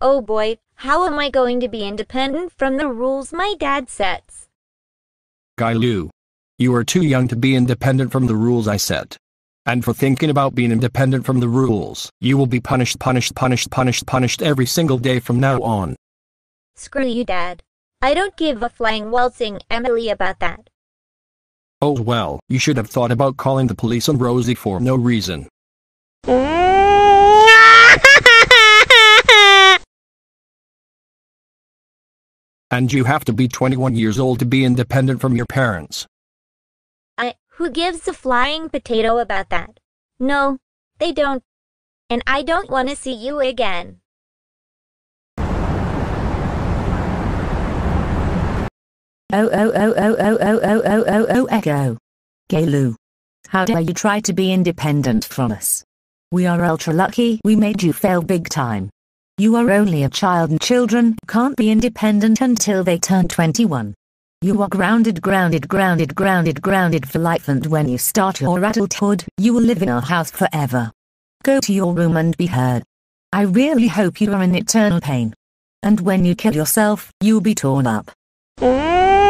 Oh boy, how am I going to be independent from the rules my dad sets? Guy Lu. You are too young to be independent from the rules I set. And for thinking about being independent from the rules, you will be punished, punished, punished, punished, punished every single day from now on. Screw you, Dad. I don't give a flying waltzing Emily about that. Oh well, you should have thought about calling the police on Rosie for no reason. And you have to be 21 years old to be independent from your parents. I, who gives a flying potato about that? No, they don't. And I don't want to see you again. Oh oh oh oh oh oh oh oh oh oh echo. Galu. How dare you try to be independent from us? We are ultra lucky we made you fail big time. You are only a child and children can't be independent until they turn 21. You are grounded grounded grounded grounded grounded for life and when you start your adulthood, you will live in our house forever. Go to your room and be heard. I really hope you are in eternal pain. And when you kill yourself, you'll be torn up. Mm.